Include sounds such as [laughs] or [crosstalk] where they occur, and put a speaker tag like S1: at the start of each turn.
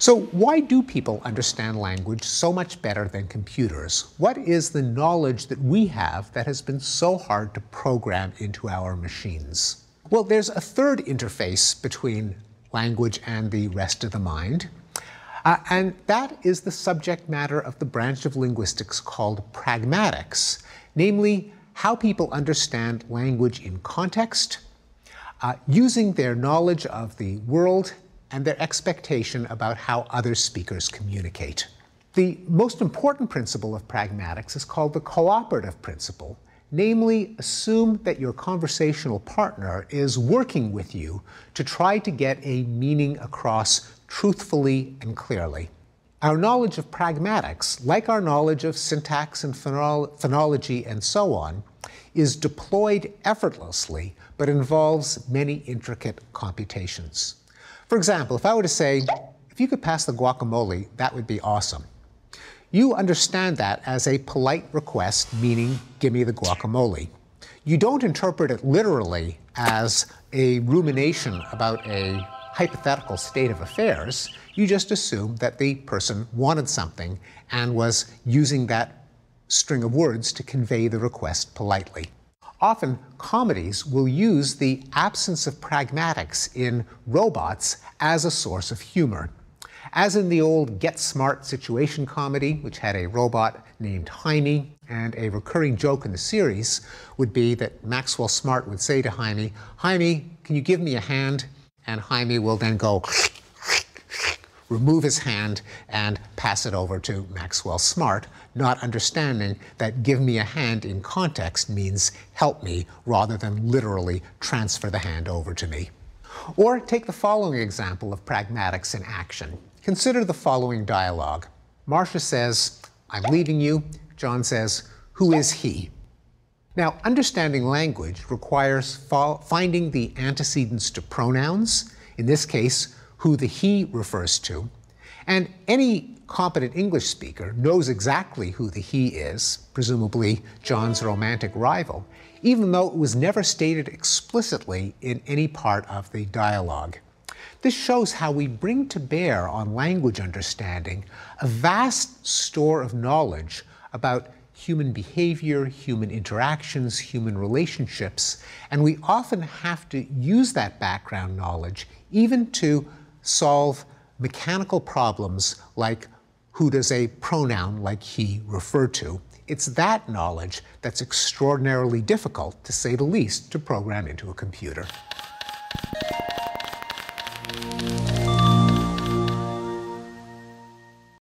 S1: So why do people understand language so much better than computers? What is the knowledge that we have that has been so hard to program into our machines? Well, there's a third interface between language and the rest of the mind. Uh, and that is the subject matter of the branch of linguistics called pragmatics, namely how people understand language in context, uh, using their knowledge of the world and their expectation about how other speakers communicate. The most important principle of pragmatics is called the cooperative principle, namely, assume that your conversational partner is working with you to try to get a meaning across truthfully and clearly. Our knowledge of pragmatics, like our knowledge of syntax and phonology and so on, is deployed effortlessly but involves many intricate computations. For example, if I were to say, if you could pass the guacamole, that would be awesome. You understand that as a polite request, meaning, give me the guacamole. You don't interpret it literally as a rumination about a hypothetical state of affairs. You just assume that the person wanted something and was using that string of words to convey the request politely. Often, comedies will use the absence of pragmatics in robots as a source of humor. As in the old Get Smart situation comedy, which had a robot named Hymie, and a recurring joke in the series would be that Maxwell Smart would say to Hymie, Hymie, can you give me a hand? And Hymie will then go [laughs] remove his hand and pass it over to Maxwell Smart, not understanding that give me a hand in context means help me rather than literally transfer the hand over to me. Or take the following example of pragmatics in action. Consider the following dialogue. Marcia says, I'm leaving you. John says, Who is he? Now, understanding language requires finding the antecedents to pronouns, in this case, who the he refers to. And any competent English speaker knows exactly who the he is, presumably John's romantic rival, even though it was never stated explicitly in any part of the dialogue. This shows how we bring to bear on language understanding a vast store of knowledge about human behavior, human interactions, human relationships, and we often have to use that background knowledge even to solve mechanical problems like who does a pronoun like he refer to. It's that knowledge that's extraordinarily difficult, to say the least, to program into a computer.